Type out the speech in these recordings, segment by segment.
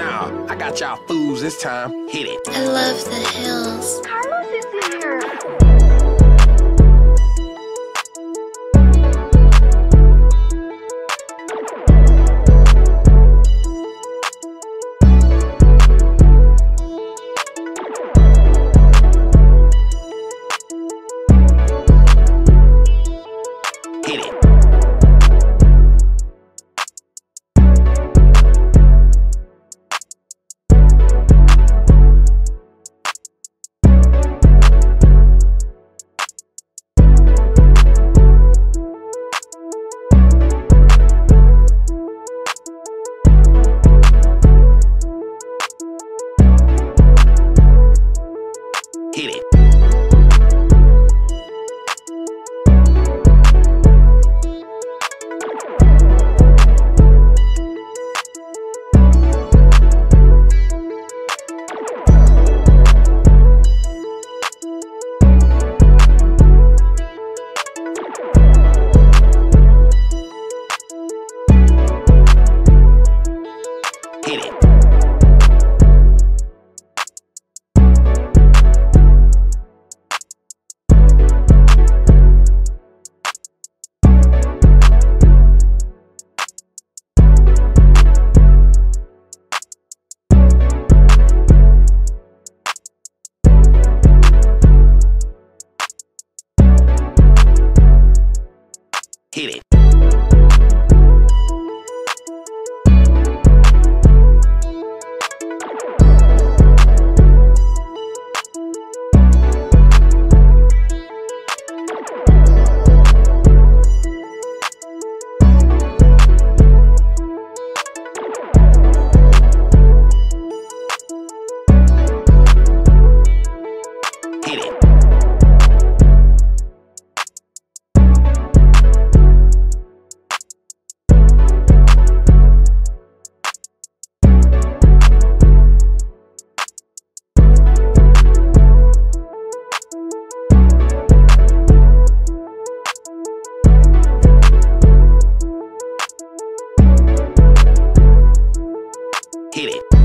Nah, I got y'all fools this time. Hit it. I love the hills. Hit it.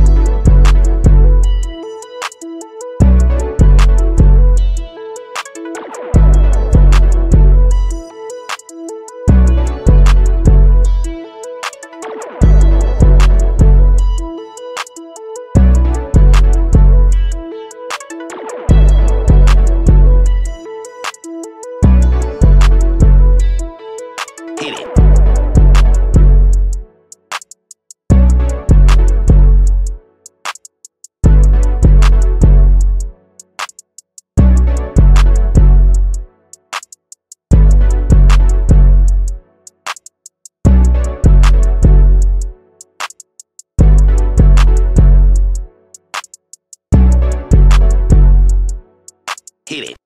Hit it.